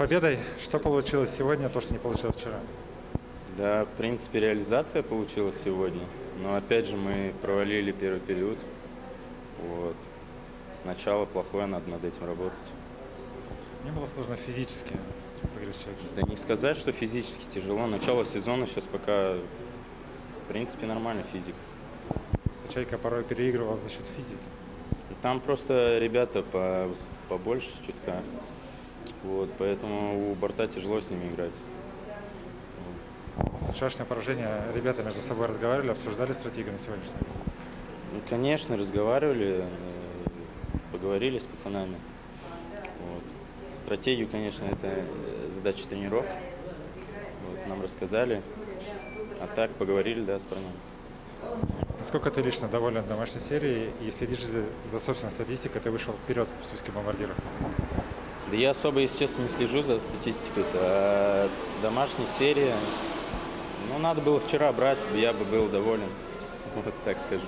победой. Что получилось сегодня, то, что не получилось вчера? Да, в принципе, реализация получилась сегодня. Но опять же мы провалили первый период. Вот. Начало плохое, надо над этим работать. Не было сложно физически с Погребчак? Да не сказать, что физически тяжело. Начало сезона сейчас пока, в принципе, нормально физика. Чайка порой переигрывал за счет физики. Там просто ребята по, побольше чутка. Вот, поэтому у борта тяжело с ними играть. Вчерашнее поражение ребята между собой разговаривали, обсуждали стратегию на сегодняшний день? Ну, конечно, разговаривали, э, поговорили с пацанами. Вот. Стратегию, конечно, это э, задача тренеров. Вот, нам рассказали. А так поговорили, да, с парнями. Насколько ты лично доволен домашней серией и следишь за, за собственной статистикой, ты вышел вперед в списке бомбардиров? Да я особо, если честно, не слежу за статистикой. А домашняя серия, ну, надо было вчера брать, я бы был доволен. Вот так скажу.